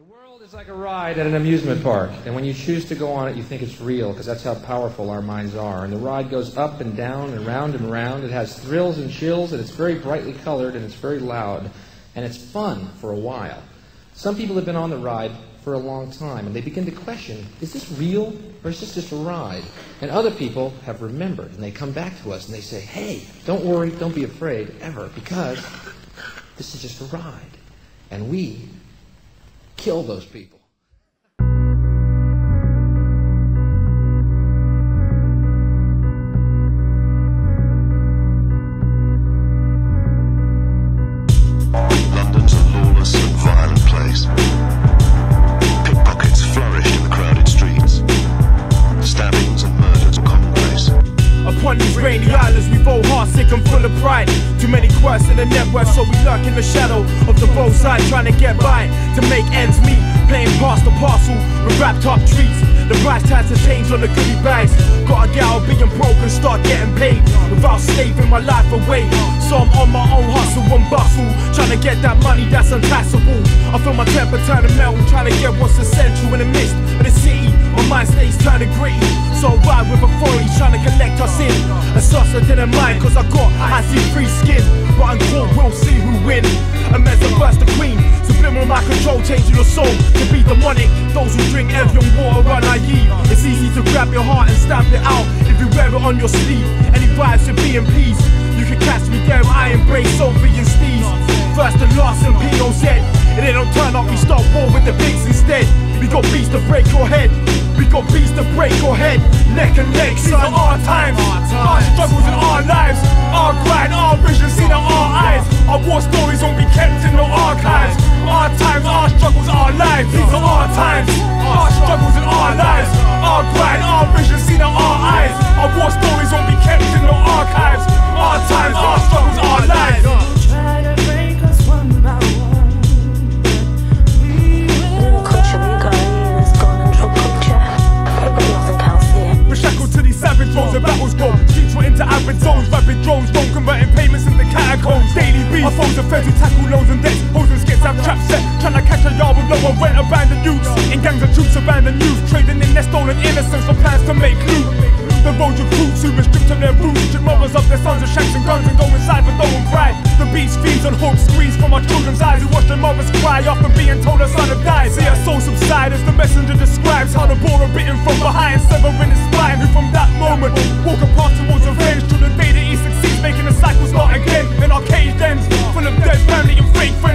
The world is like a ride at an amusement park, and when you choose to go on it, you think it's real, because that's how powerful our minds are. And the ride goes up and down and round and round. It has thrills and chills, and it's very brightly colored, and it's very loud, and it's fun for a while. Some people have been on the ride for a long time, and they begin to question, is this real, or is this just a ride? And other people have remembered, and they come back to us, and they say, hey, don't worry, don't be afraid, ever, because this is just a ride. And we kill those people. Of pride. Too many quests in the network, so we lurk in the shadow of the both sides, trying to get by to make ends meet. Playing past the parcel with wrapped up treats. The price tags have changed on the goodie bags. Gotta get out being broke and start getting paid without slaving my life away. So I'm on my own hustle and bustle, trying to get that money that's untaxable. I feel my temper turning metal, trying to get what's essential in the midst mind stays turning gritty, so I ride with authorities trying to collect us in. A sauce I didn't mind, cause I got icy free skin. But I'm cool, we'll see who win. A mess of burst the queen. Subliminal my control, changing your soul to be demonic. Those who drink Evian water are naive. It's easy to grab your heart and stamp it out if you wear it on your sleeve. Any vibes should be in peace. You can catch me there, I embrace Sophie and Steve's. First and last and POZ. If they don't turn up, we start war with the pigs instead. We got beats to break your head. Got beats to break your head. Neck and leg, these are our times. Our struggles and our lives. Our grind, our vision seen in our eyes. Our war stories won't be kept in the archives. Our times, our struggles, our lives. These are our times. Rapid drones, don't converting payments into catacombs. Daily beats, our foes are fed to tackle loans and debts. Hoes and skits have traps set, trying to catch a yard with one rent, abandoned youths. In gangs of troops, abandoned youth, trading in their stolen innocence for plans to make loot. The road recruits who been stripped of their roots, strip mothers of their sons with shanks and guns and go inside for throwing pride. The beats feeds on hooks, squeeze from our children's eyes who watch their mothers cry after being told their son have died. See our soul subside as the messenger describes how the border bitten from behind, severing his spine. Who from that moment walk apart towards revenge till the the cycle start again. In our cage dens, full of dead family and fake friends,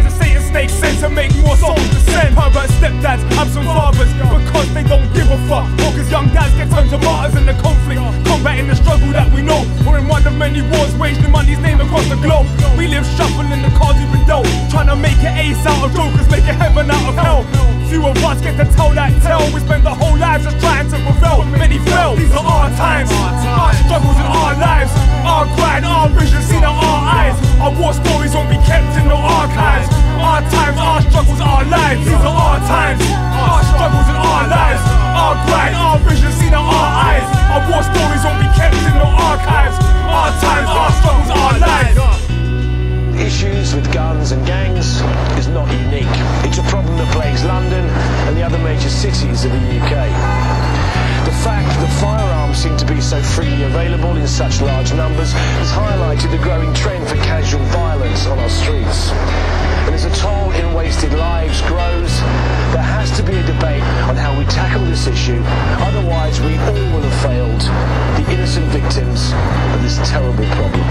that we know. Or in one of many wars waged in money's name across the globe. We live shuffling the cards we've been dealt, trying to make it ace out of jokers, make it heaven out of hell. Few of us get to tell that tale. We spend our whole lives just trying to prevail. Many fell. These are our times, our struggles and our lives, our grind, our vision seen in our eyes. Our war stories plagues London and the other major cities of the UK. The fact that firearms seem to be so freely available in such large numbers has highlighted the growing trend for casual violence on our streets. And as the toll in wasted lives grows, there has to be a debate on how we tackle this issue. Otherwise, we all will have failed the innocent victims of this terrible problem.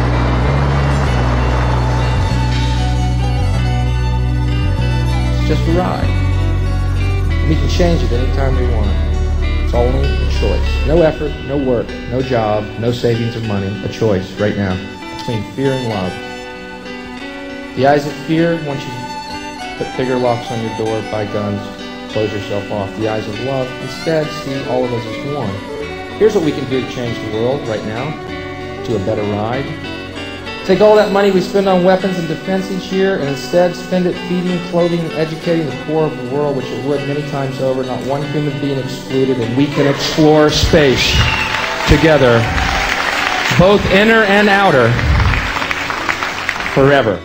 Just ride. We can change it anytime we want. It's only a choice. No effort, no work, no job, no savings of money. A choice right now between fear and love. The eyes of fear, once you to put bigger locks on your door, buy guns, close yourself off. The eyes of love, instead, see all of us as one. Here's what we can do to change the world right now to a better ride. Take all that money we spend on weapons and defense each year and instead spend it feeding, clothing, and educating the poor of the world, which it would many times over, not one human being excluded, and we can explore space together, both inner and outer, forever.